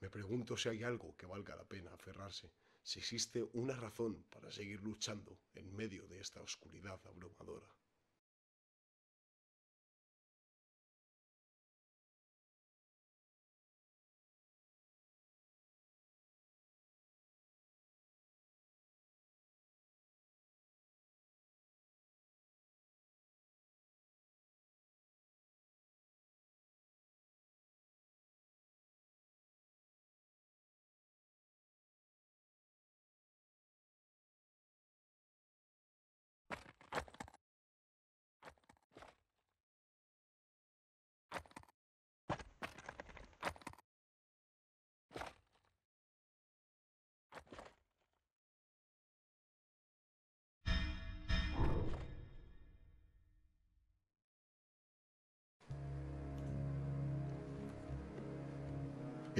Me pregunto si hay algo que valga la pena aferrarse, si existe una razón para seguir luchando en medio de esta oscuridad abrumadora.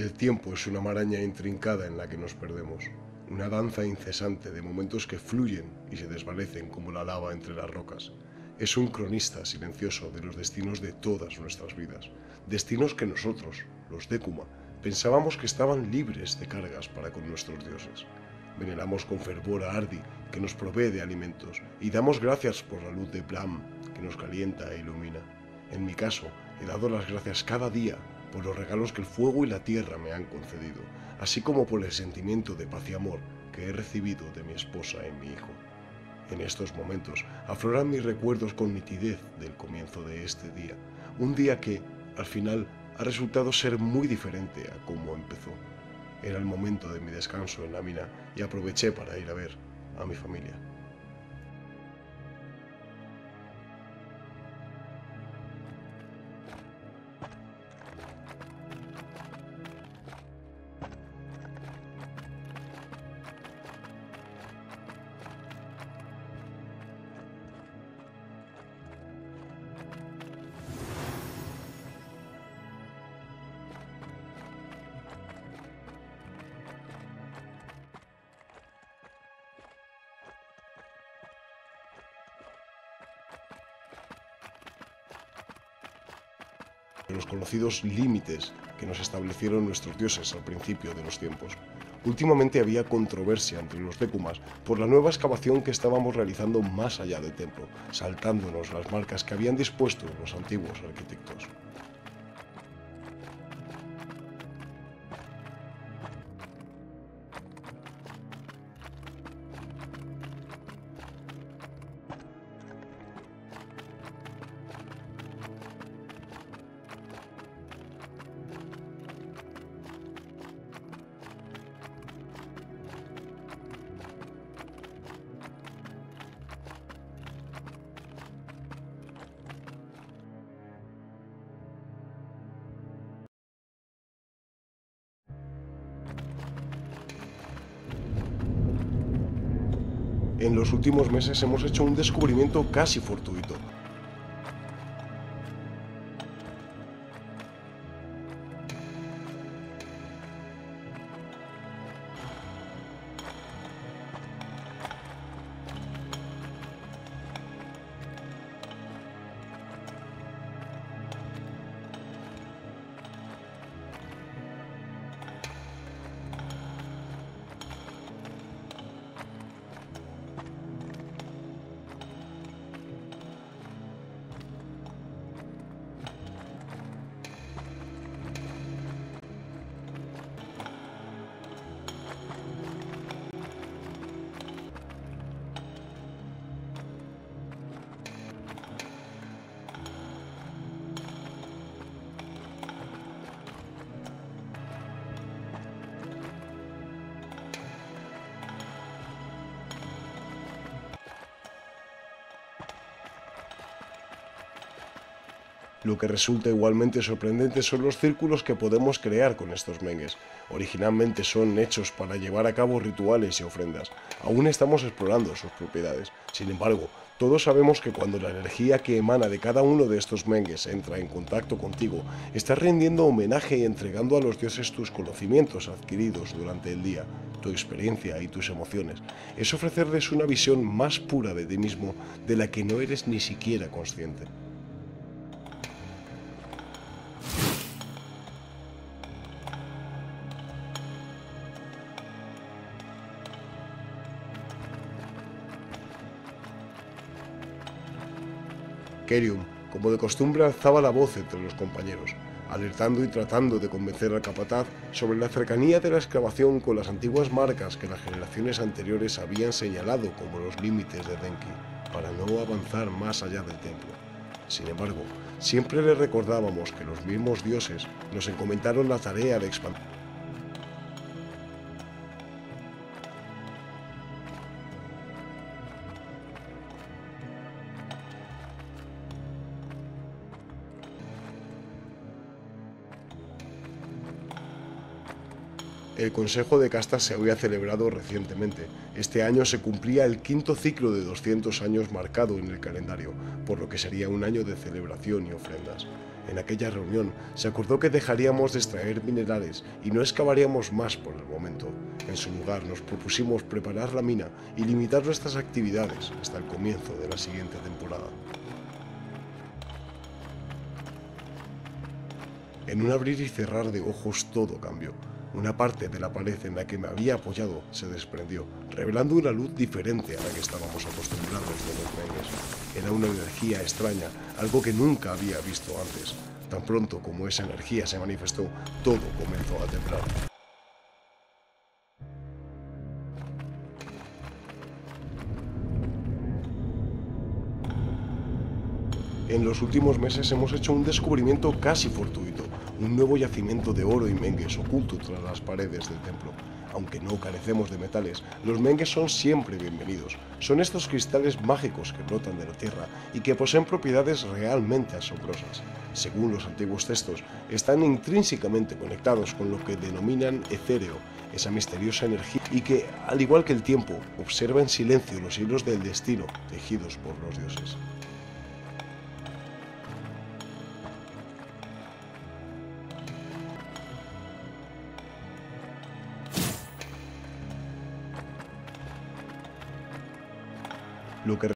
El tiempo es una maraña intrincada en la que nos perdemos, una danza incesante de momentos que fluyen y se desvanecen como la lava entre las rocas. Es un cronista silencioso de los destinos de todas nuestras vidas, destinos que nosotros, los Decuma, pensábamos que estaban libres de cargas para con nuestros dioses. Veneramos con fervor a Ardi, que nos provee de alimentos, y damos gracias por la luz de Blam, que nos calienta e ilumina. En mi caso, he dado las gracias cada día por los regalos que el fuego y la tierra me han concedido, así como por el sentimiento de paz y amor que he recibido de mi esposa y mi hijo. En estos momentos afloran mis recuerdos con nitidez del comienzo de este día, un día que, al final, ha resultado ser muy diferente a cómo empezó. Era el momento de mi descanso en la mina y aproveché para ir a ver a mi familia. Los conocidos límites que nos establecieron nuestros dioses al principio de los tiempos. Últimamente había controversia entre los Decumas por la nueva excavación que estábamos realizando más allá del templo, saltándonos las marcas que habían dispuesto los antiguos arquitectos. En los últimos meses hemos hecho un descubrimiento casi fortuito. Lo que resulta igualmente sorprendente son los círculos que podemos crear con estos mengues. Originalmente son hechos para llevar a cabo rituales y ofrendas. Aún estamos explorando sus propiedades. Sin embargo, todos sabemos que cuando la energía que emana de cada uno de estos mengues entra en contacto contigo, estás rendiendo homenaje y entregando a los dioses tus conocimientos adquiridos durante el día, tu experiencia y tus emociones. Es ofrecerles una visión más pura de ti mismo de la que no eres ni siquiera consciente. Kerium, como de costumbre, alzaba la voz entre los compañeros, alertando y tratando de convencer al capataz sobre la cercanía de la excavación con las antiguas marcas que las generaciones anteriores habían señalado como los límites de Denki, para no avanzar más allá del templo. Sin embargo, siempre le recordábamos que los mismos dioses nos encomendaron la tarea de expandir El Consejo de Castas se había celebrado recientemente. Este año se cumplía el quinto ciclo de 200 años marcado en el calendario, por lo que sería un año de celebración y ofrendas. En aquella reunión se acordó que dejaríamos de extraer minerales y no excavaríamos más por el momento. En su lugar nos propusimos preparar la mina y limitar nuestras actividades hasta el comienzo de la siguiente temporada. En un abrir y cerrar de ojos todo cambió. Una parte de la pared en la que me había apoyado se desprendió, revelando una luz diferente a la que estábamos acostumbrados de los mengues. Era una energía extraña, algo que nunca había visto antes. Tan pronto como esa energía se manifestó, todo comenzó a temblar. En los últimos meses hemos hecho un descubrimiento casi fortuito un nuevo yacimiento de oro y mengues oculto tras las paredes del templo. Aunque no carecemos de metales, los mengues son siempre bienvenidos. Son estos cristales mágicos que brotan de la tierra y que poseen propiedades realmente asombrosas. Según los antiguos textos, están intrínsecamente conectados con lo que denominan etéreo, esa misteriosa energía, y que, al igual que el tiempo, observa en silencio los hilos del destino tejidos por los dioses. Lo que